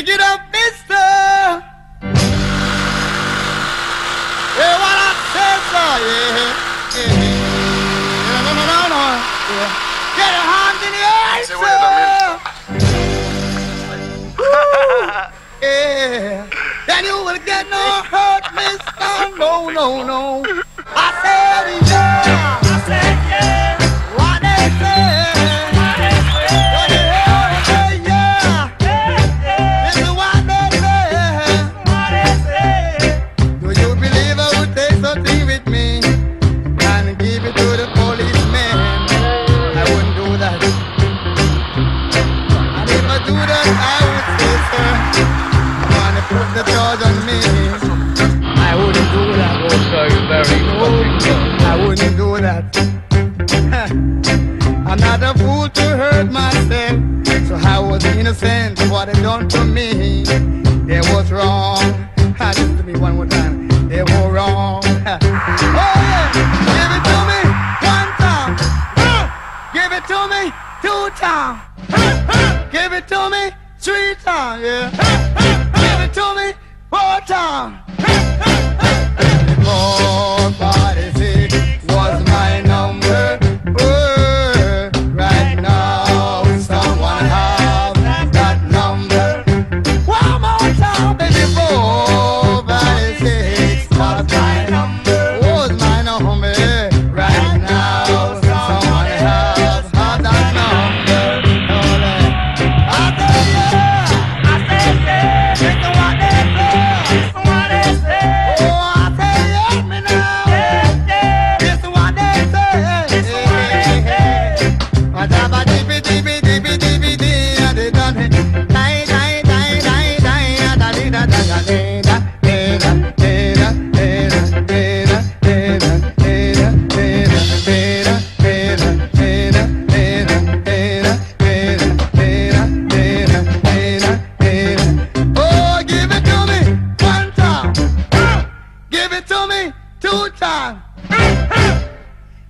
Pick it up, mister. Yeah, what I said, sir. Yeah, yeah, yeah. No, no, no, no. Yeah. Get your hands in the air, sir. Woo. yeah. Then you will get no hurt, mister. No, no, no. innocence, what they done to me. It was wrong. Ha, listen to me one more time. It was wrong. Oh yeah, give it to me one time. Give it to me two times. Give it to me three times. Yeah. Give it to me four times.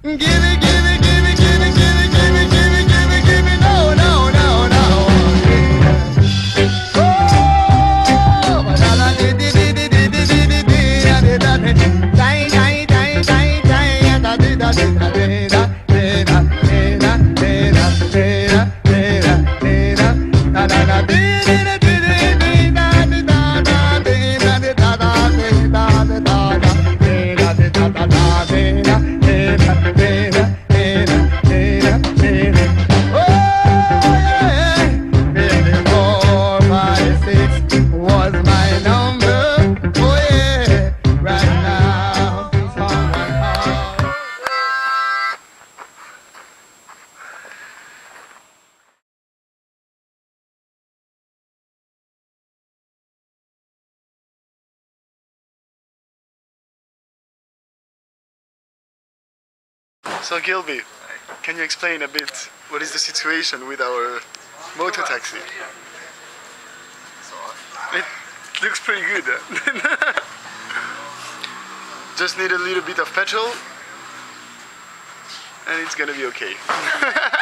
Give it, give it, give it, give it, give it, give it, give it, give it, give it, no, no, no, no. Oh, So Gilby, can you explain a bit what is the situation with our mototaxi? It looks pretty good. Eh? Just need a little bit of petrol and it's gonna be okay.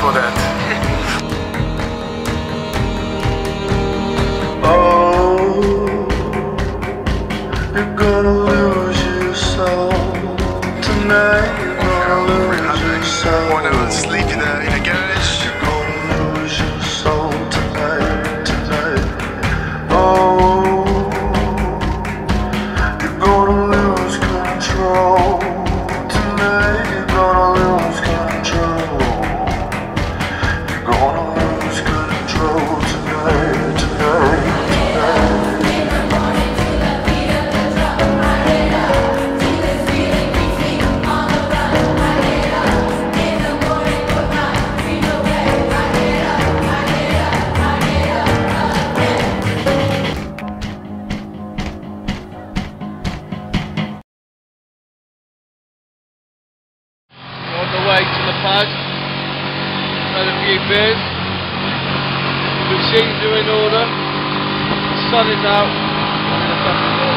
for that. oh, you're gonna lose yourself tonight. You're gonna lose yourself. One of sleeping. few beers. Machine's are in order. The sun is out.